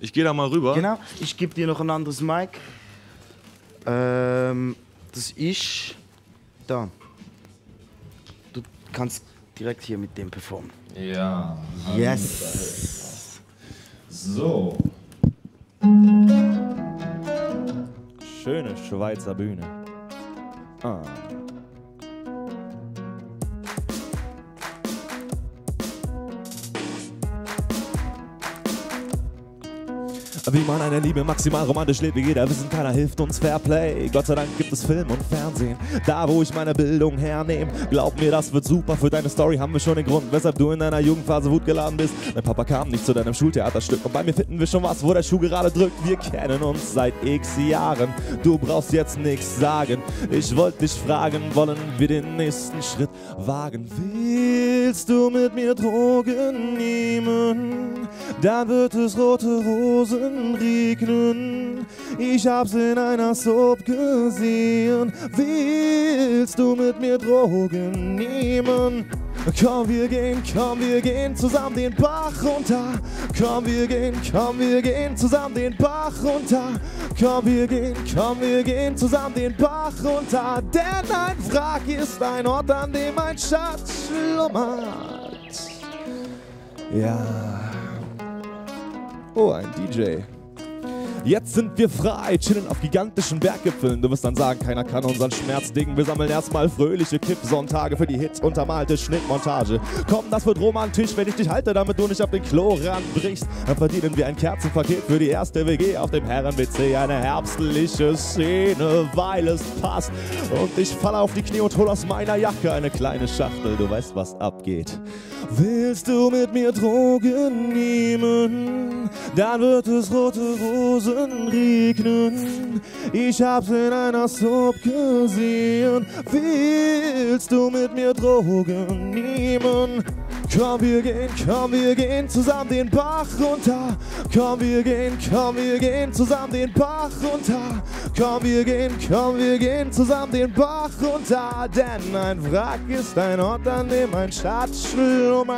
Ich gehe da mal rüber. Genau, ich gebe dir noch ein anderes Mic. Ähm, das ist da. Du kannst direkt hier mit dem performen. Ja. Yes. So. Schöne Schweizer Bühne. Ah. Wie man eine Liebe maximal romantisch lebt, wie jeder wissen, keiner hilft uns Fairplay. Gott sei Dank gibt es Film und Fernsehen, da wo ich meine Bildung hernehme. Glaub mir, das wird super, für deine Story haben wir schon den Grund, weshalb du in deiner Jugendphase wutgeladen bist. Dein Papa kam nicht zu deinem Schultheaterstück und bei mir finden wir schon was, wo der Schuh gerade drückt. Wir kennen uns seit x Jahren, du brauchst jetzt nichts sagen. Ich wollte dich fragen, wollen wir den nächsten Schritt wagen? Willst du mit mir Drogen nehmen? Dann wird es rote Rosen regnen. Ich hab's in einer Soap gesehen. Willst du mit mir Drogen nehmen? Komm, wir gehen, komm, wir gehen zusammen den Bach runter. Komm, wir gehen, komm, wir gehen zusammen den Bach runter. Komm, wir gehen, komm, wir gehen zusammen den Bach runter. Denn ein Wrack ist ein Ort, an dem ein Schatz schlummert. Ja. Oh, ein DJ. Jetzt sind wir frei, chillen auf gigantischen Berggipfeln. Du wirst dann sagen, keiner kann unseren Schmerz dingen. Wir sammeln erstmal fröhliche Kippsonntage für die Hits, untermalte Schnittmontage. Komm, das wird romantisch, wenn ich dich halte, damit du nicht auf den Klorand brichst. Dann verdienen wir ein Kerzenpaket für die erste WG auf dem Herren-WC. Eine herbstliche Szene, weil es passt. Und ich falle auf die Knie und hol aus meiner Jacke eine kleine Schachtel. Du weißt, was abgeht. Willst du mit mir Drogen nehmen? Dann wird es rote Rosen regnen. Ich hab's in einer Soap gesehen. Willst du mit mir Drogen nehmen? Komm, wir gehen, komm, wir gehen zusammen den Bach runter. Komm, wir gehen, komm, wir gehen zusammen den Bach runter. Komm, wir gehen, komm, wir gehen zusammen den Bach runter. Denn ein Wrack ist ein Ort, an dem ein Schatz schlummert.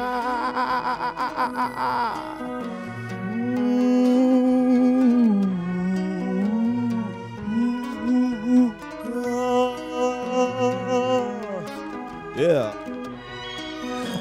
Yeah.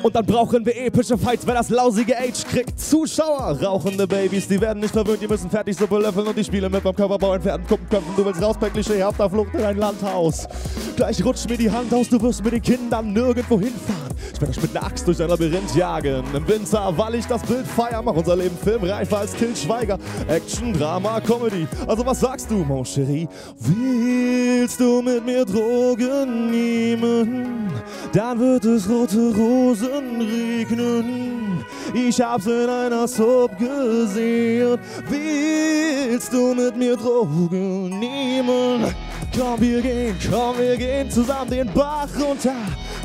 Und dann brauchen wir epische Fights, wer das lausige Age kriegt. Zuschauer, rauchende Babys, die werden nicht verwöhnt, die müssen fertig so belöffeln und die Spiele mit beim Körperbau entfernen. Kuppenköpfen, du willst raus auf der Flucht in ein Landhaus. Gleich rutscht mir die Hand aus, du wirst mit den Kindern nirgendwo hinfahren. Ich werde euch mit einer Axt durch ein Labyrinth jagen. Im Winter, weil ich das Bild feier, mach unser Leben filmreifer als Till Schweiger. Action, Drama, Comedy. Also was sagst du, mon chéri? Willst du mit mir Drogen nehmen? Dann wird es rote Rosen regnen. Ich hab's in einer Soap gesehen. Willst du mit mir Drogen nehmen? Komm, wir gehen, komm, wir gehen zusammen den Bach runter.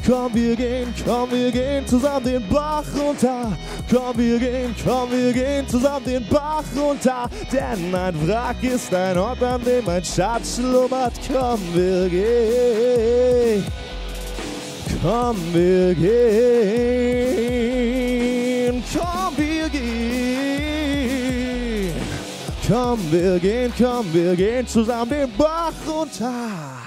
Komm, wir gehen, komm, wir gehen zusammen den Bach runter. Komm, wir gehen, komm, wir gehen zusammen den Bach runter. Denn ein Wrack ist ein Ort, an dem ein Schatz schlummert. Komm, wir gehen. Komm, wir gehen. Komm, wir gehen. Komm, wir gehen, komm, wir gehen zusammen den Bach runter.